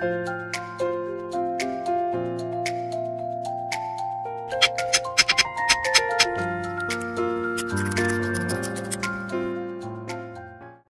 Música